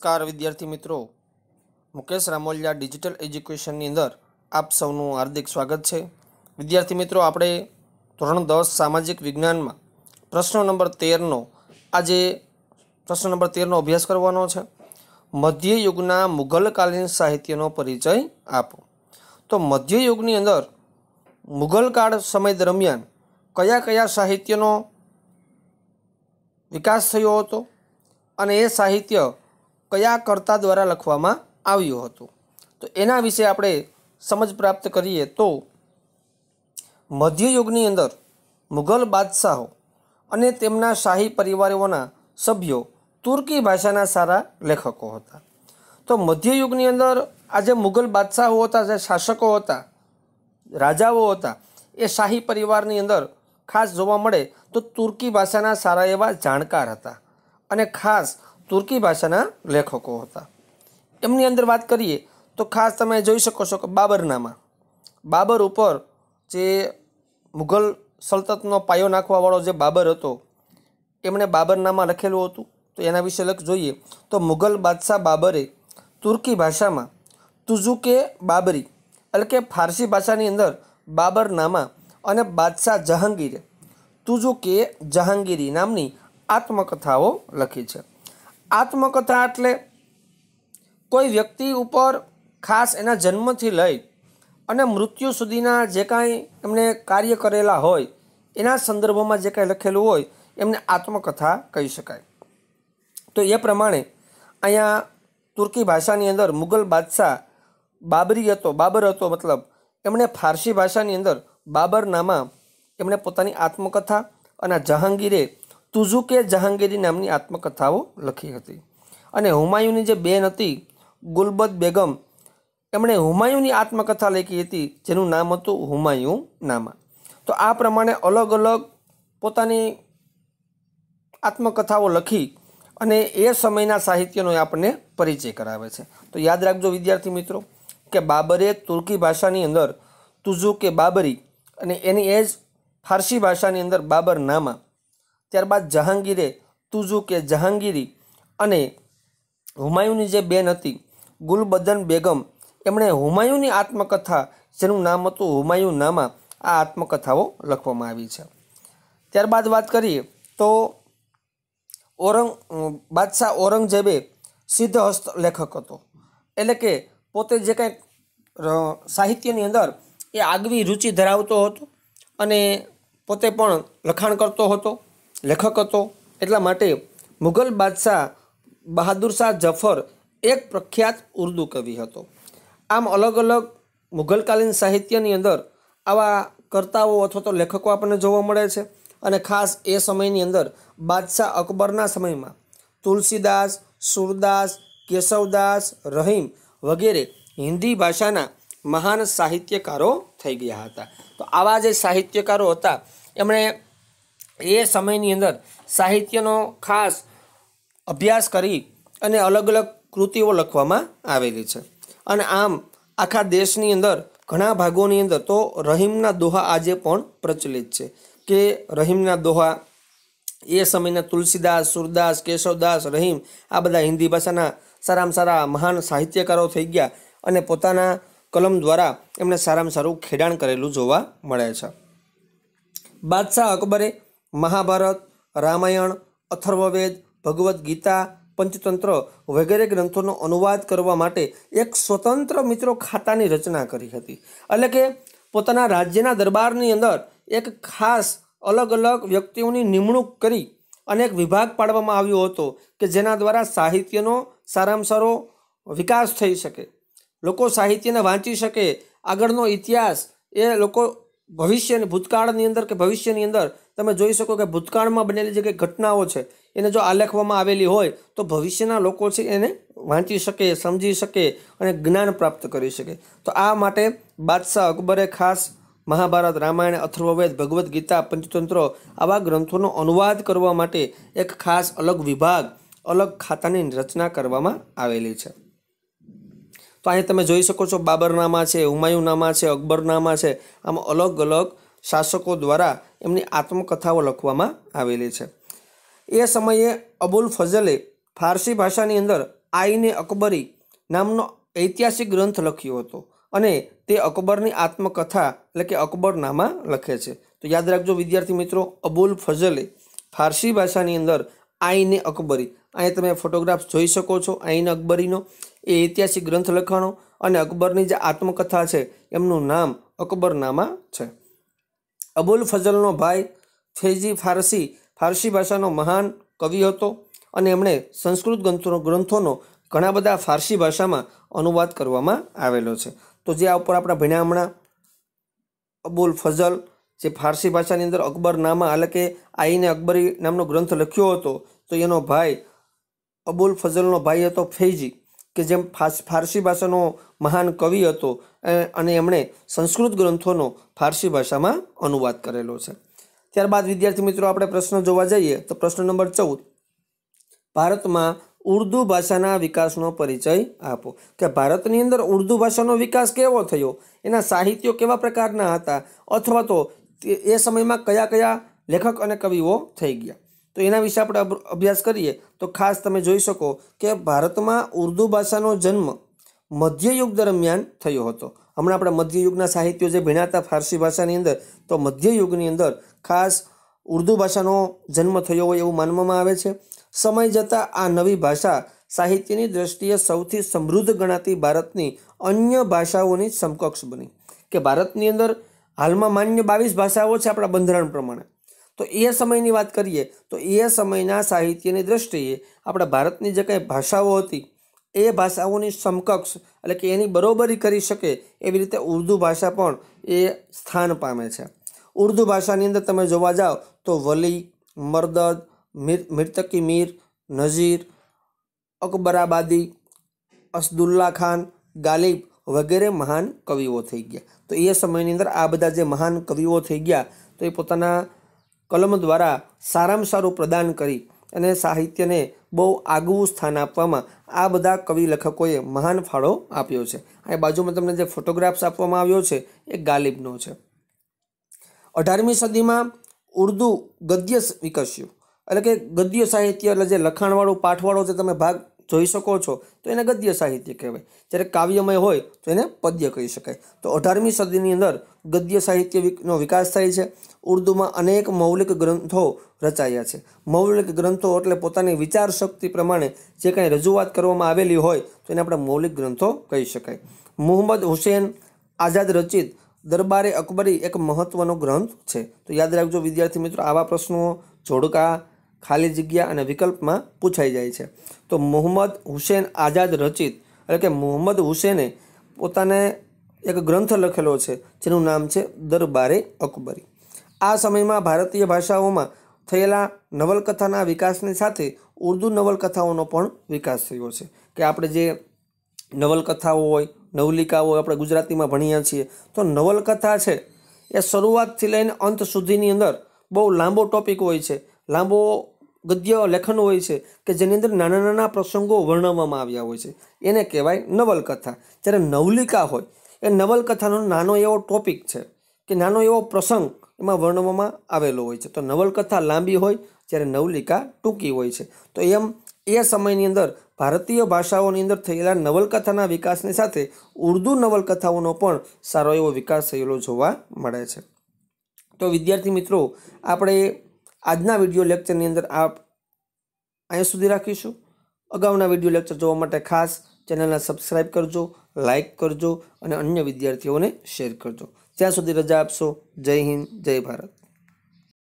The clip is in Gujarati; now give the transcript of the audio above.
નમસ્કાર વિદ્યાર્થી મિત્રો. મુકેશ રામોલિયા ડિજિટલ એજ્યુકેશનની અંદર આપ સૌનું હાર્દિક સ્વાગત છે. વિદ્યાર્થી મિત્રો, આપણે ધોરણ દસ સામાજિક વિજ્ઞાનમાં પ્રશ્ન નંબર તેરનો, આજે પ્રશ્ન નંબર તેરનો અભ્યાસ કરવાનો છે. મધ્યયુગના મુઘલકાલીન સાહિત્યનો પરિચય આપો. તો મધ્યયુગની અંદર મુઘલકાળ સમય દરમિયાન કયા કયા સાહિત્યનો વિકાસ થયો હતો? અને એ સાહિત્ય કયા કર્તા દ્વારા લખવામાં આવ્યું હતું? તો એના વિશે આપણે સમજ પ્રાપ્ત કરીએ તો મધ્યયુગની અંદર મુઘલ બાદશાહો અને તેમના શાહી પરિવારોના સભ્યો તુર્કી ભાષાના સારા લેખકો હતા. તો મધ્યયુગની અંદર આ જે મુઘલ બાદશાહો હતા, જે શાસકો હતા, રાજાઓ હતા, એ શાહી પરિવારની અંદર ખાસ જોવા મળે તો તુર્કી ભાષાના સારા એવા જાણકાર હતા. અને ખાસ તુર્કી ભાષાના લેખકો હતા. એમની અંદર વાત કરીએ તો ખાસ તમે જોઈ શકો છો કે બાબરનામા. બાબર ઉપર જે મુઘલ સલ્તનતનો પાયો નાખવાવાળો જે બાબર હતો, એમણે બાબરનામા લખેલું હતું. તો એના વિશે લખ જોઈએ. તો મુઘલ બાદશાહ બાબરે તુર્કી ભાષામાં તુઝુકે બાબરી, એટલે કે ફારસી ભાષાની અંદર બાબરનામા અને બાદશાહ જહાંગીરે, તુઝુકે જહાંગીરી નામની આત્મકથાઓ લખી છે. આત્મકથા એટલે કોઈ વ્યક્તિ ઉપર ખાસ એના જન્મથી લઈ અને મૃત્યુ સુધીના જે કાંઈ એમણે કાર્ય કરેલા હોય, એના સંદર્ભમાં જે કાંઈ લખેલું હોય, એમને આત્મકથા કહી શકાય. તો એ પ્રમાણે અહીંયા તુર્કી ભાષાની અંદર મુગલ બાદશાહ બાબરી હતો, બાબર હતો મતલબ, એમણે ફારસી ભાષાની અંદર બાબરનામા એમણે પોતાની આત્મકથા અને જહાંગીરે તુઝુકે જહાંગીરી નામની આત્મકથાઓ લખી હતી. અને હુમાયુની જે બેન હતી, ગુલબદ બેગમ, એમણે હુમાયુની આત્મકથા લખી હતી, જેનું નામ હતું હુમાયુ નામા. તો આ પ્રમાણે અલગ અલગ પોતાની આત્મકથાઓ લખી અને એ સમયના સાહિત્યનો આપણને પરિચય કરાવે છે. તો યાદ રાખજો વિદ્યાર્થી મિત્રો, કે બાબરે તુર્કી ભાષાની અંદર તુઝુ કે બાબરી અને એની એ જ ફારસી ભાષાની અંદર બાબર નામા ત્યારબાદ જહાંગીરે તુઝુ કે જહાંગીરી અને હુમાયુની જે બેન હતી, ગુલબદન બેગમ, એમણે હુમાયુની આત્મકથા, જેનું નામ હતું હુમાયુ નામા આ આત્મકથાઓ લખવામાં આવી છે. ત્યારબાદ વાત કરીએ તો ઔરંગ બાદશાહ ઔરંગઝેબે સિદ્ધહસ્ત લેખક હતો. એટલે કે પોતે જે કંઈક સાહિત્યની અંદર એ આગવી રુચિ ધરાવતો હતો અને પોતે પણ લખાણ કરતો હતો. લેખક હતો. એટલા માટે મુઘલ બાદશાહ બહાદુર શાહ જફર એક પ્રખ્યાત ઉર્દુ કવિ હતો. આમ અલગ અલગ મુઘલકાલીન સાહિત્યની અંદર આવા કર્તાઓ અથવા તો લેખકો આપણને જોવા મળે છે અને ખાસ એ સમયની અંદર બાદશાહ અકબરના સમયમાં તુલસીદાસ, સુરદાસ, કેશવદાસ, રહીમ વગેરે હિન્દી ભાષાના મહાન સાહિત્યકારો થઈ ગયા હતા. તો આવા જે સાહિત્યકારો હતા, એમણે એ સમયની અંદર સાહિત્યનો ખાસ અભ્યાસ કરી અને અલગ અલગ કૃતિઓ લખવામાં આવેલી છે. અને આમ આખા દેશની અંદર ઘણા ભાગોની અંદર તો રહીમના દોહા આજે પણ પ્રચલિત છે. કે રહીમના દોહા, એ સમયના તુલસીદાસ, સુરદાસ, કેશવદાસ, રહીમ આ બધા હિન્દી ભાષાના સારામાં સારા મહાન સાહિત્યકારો થઈ ગયા અને પોતાના કલમ દ્વારા એમણે સારામાં સારું ખેડાણ કરેલું જોવા મળે છે. બાદશાહ અકબરે મહાભારત, રામાયણ, અથર્વવેદ, ભગવદ્ ગીતા, પંચતંત્ર વગેરે ગ્રંથોનો અનુવાદ કરવા માટે એક સ્વતંત્ર મિત્રો ખાતાની રચના કરી હતી. એટલે કે પોતાના રાજ્યના દરબારની અંદર એક ખાસ અલગ અલગ વ્યક્તિઓની નિમણૂક કરી અને એક વિભાગ પાડવામાં આવ્યો હતો કે જેના દ્વારા સાહિત્યનો સારામાં સારો વિકાસ થઈ શકે. લોકો સાહિત્યને વાંચી શકે. આગળનો ઇતિહાસ એ લોકો ભવિષ્યની ભૂતકાળની અંદર કે ભવિષ્યની અંદર તમે જોઈ શકો કે ભૂતકાળમાં બનેલી જે કંઈ ઘટનાઓ છે, એને જો આલેખવામાં આવેલી હોય, તો ભવિષ્યના લોકો છે એને વાંચી શકે, સમજી શકે અને જ્ઞાન પ્રાપ્ત કરી શકે. તો આ માટે બાદશાહ અકબરે ખાસ મહાભારત, રામાયણ, અથર્વવેદ, ભગવદ્ ગીતા, પંચતંત્ર આવા ગ્રંથોનો અનુવાદ કરવા માટે એક ખાસ અલગ વિભાગ, અલગ ખાતાની રચના કરવામાં આવેલી છે. તો અહીં તમે જોઈ શકો છો બાબરનામા છે, હુમાયુનામા છે, અકબરનામા છે, આમ અલગ અલગ શાસકો દ્વારા એમની આત્મકથાઓ લખવામાં આવેલી છે. એ સમયે અબુલ ફઝલે ફારસી ભાષાની અંદર આઈને અકબરી નામનો ઐતિહાસિક ગ્રંથ લખ્યો હતો અને તે અકબરની આત્મકથા એટલે કે અકબરનામા લખે છે. તો યાદ રાખજો વિદ્યાર્થી મિત્રો, અબુલ ફઝલે ફારસી ભાષાની અંદર આઈને અકબરી. અહીં તમે ફોટોગ્રાફ્સ જોઈ શકો છો, આઈને અકબરીનો. એ ઐતિહાસિક ગ્રંથ લખાણો અને અકબરની જે આત્મકથા છે, એમનું નામ અકબરનામા છે. અબુલ ફઝલનો ભાઈ ફૈજી ફારસી ફારસી ભાષાનો મહાન કવિ હતો અને એમણે સંસ્કૃત ગ્રંથોનો ગ્રંથોનો ઘણા બધા ફારસી ભાષામાં અનુવાદ કરવામાં આવેલો છે. તો જે આ ઉપર આપણે ભણ્યા હમણાં અબુલ ફઝલ, જે ફારસી ભાષાની અંદર અકબરનામા એટલે કે આઈને અકબરી નામનો ગ્રંથ લખ્યો હતો, તો એનો ભાઈ અબુલ ફઝલનો ભાઈ હતો ફૈજી કે જેમ ફારસી ભાષાનો મહાન કવિ હતો અને એમણે સંસ્કૃત ગ્રંથોનો ફારસી ભાષામાં અનુવાદ કરેલો છે. ત્યારબાદ વિદ્યાર્થી મિત્રો, આપણે પ્રશ્ન જોવા જઈએ, તો પ્રશ્ન નંબર ચૌદ. ભારતમાં ઉર્દુ ભાષાના વિકાસનો પરિચય આપો. કે ભારતની અંદર ઉર્દુ ભાષાનો વિકાસ કેવો થયો? એના સાહિત્યો કેવા પ્રકારના હતા? અથવા તે- એ સમયમાં કયા કયા લેખક અને કવિઓ થઈ ગયા? તો એના વિશે આપણે અભ્યાસ કરીએ, તો ખાસ તમે જોઈ શકો કે ભારતમાં ઉર્દુ ભાષાનો જન્મ મધ્યયુગ દરમિયાન થયો હતો. હમણાં આપણે મધ્યયુગના સાહિત્યો જે ભણ્યા હતા ફારસી ભાષાની અંદર, તો મધ્યયુગની અંદર ખાસ ઉર્દુ ભાષાનો જન્મ થયો હોય એવું માનવામાં આવે છે. સમય જતાં આ નવી ભાષા સાહિત્યની દ્રષ્ટિએ સૌથી સમૃદ્ધ ગણાતી ભારતની અન્ય ભાષાઓની સમકક્ષ બની. કે ભારતની અંદર હાલમાં માન્ય બાવીસ ભાષાઓ છે આપણા બંધારણ પ્રમાણે. તો એ સમયની વાત કરીએ, તો એ સમયના સાહિત્યની દ્રષ્ટિએ આપણા ભારતની જે કંઈ ભાષાઓ હતી, એ ભાષાઓની સમકક્ષ, એટલે કે એની બરોબરી કરી શકે એવી રીતે ઉર્દુ ભાષા પણ એ સ્થાન પામે છે. ઉર્દુ ભાષાની અંદર તમે જોવા જાઓ, તો વલી, મરદદ, મિર, મિર્તકી મીર, નઝીર, અકબરાબાદી, અસદુલ્લા ખાન, ગાલિબ વગેરે મહાન કવિઓ થઈ ગયા. તો એ સમયની અંદર આ બધા જે મહાન કવિઓ થઈ ગયા, તો એ પોતાના કલમ દ્વારા સારામાં સારું પ્રદાન કરી અને સાહિત્યને બહુ આગવું સ્થાન આપવામાં આ બધા કવિ લેખકોએ મહાન ફાળો આપ્યો છે. આ બાજુમાં તમને જે ફોટોગ્રાફ્સ આપવામાં આવ્યો છે, એ ગાલિબનો છે. અઢારમી સદીમાં ઉર્દુ ગદ્ય વિકસ્યું. એટલે કે ગદ્ય સાહિત્ય, એટલે જે લખાણવાળું પાઠવાળો જે તમે ભાગ જોઈ શકો છો. તો એને ગદ્ય સાહિત્ય કહેવાય. જ્યારે કાવ્યમય હોય, તો એને પદ્ય કહી શકાય. તો અઢારમી સદીની અંદર ગદ્ય સાહિત્યનો વિકાસ થાય છે. ઉર્દુમાં અનેક મૌલિક ગ્રંથો રચાયા છે. મૌલિક ગ્રંથો એટલે પોતાની વિચાર શક્તિ પ્રમાણે જે કાંઈ રજૂઆત કરવામાં આવેલી હોય, તો એને આપણે મૌલિક ગ્રંથો કહી શકાય. મોહમ્મદ હુસેન આઝાદ રચિત દરબારે અકબરી એક મહત્વનો ગ્રંથ છે. તો યાદ રાખજો વિદ્યાર્થી મિત્રો, આવા પ્રશ્નો જોડકા ખાલી જગ્યા અને વિકલ્પમાં પૂછાઈ જાય છે. તો મોહમ્મદ હુસેન આઝાદ રચિત, એટલે કે મોહમ્મદ હુસેને પોતાને એક ગ્રંથ લખેલો છે, જેનું નામ છે દરબારે અકબરી. આ સમયમાં ભારતીય ભાષાઓમાં થયેલા નવલકથાના વિકાસની સાથે ઉર્દુ નવલકથાઓનો પણ વિકાસ થયો છે. કે આપણે જે નવલકથાઓ હોય નવલિકાઓ આપણે ગુજરાતીમાં ભણીએ છીએ, તો નવલકથા છે, એ શરૂઆતથી લઈને અંત સુધીની અંદર બહુ લાંબો ટોપિક હોય છે. લાંબો ગદ્ય લેખન હોય છે કે જેની અંદર નાના નાના પ્રસંગો વર્ણવવામાં આવ્યા હોય છે. એને કહેવાય નવલકથા. જ્યારે નવલિકા હોય, એ નવલકથાનો નાનો એવો ટોપિક છે કે નાનો એવો પ્રસંગ એમાં વર્ણવવામાં આવેલો હોય છે. તો નવલકથા લાંબી હોય, જ્યારે નવલિકા ટૂંકી હોય છે. તો એમ એ સમયની અંદર ભારતીય ભાષાઓની અંદર થયેલા નવલકથાના વિકાસની સાથે ઉર્દુ નવલકથાઓનો પણ સારો એવો વિકાસ થયેલો જોવા મળે છે. તો વિદ્યાર્થી મિત્રો, આપણે આજના વીડિયો લેક્ચરની અંદર આપ અહીંયા સુધી રાખીશું. અગાઉના વીડિયો લેક્ચર જોવા માટે ખાસ ચેનલને સબસ્ક્રાઈબ કરજો લાઈક કરજો અને અન્ય વિદ્યાર્થીઓને શેર કરજો. ત્યાં સુધી રજા આપશો. જય હિન્દ, જય ભારત.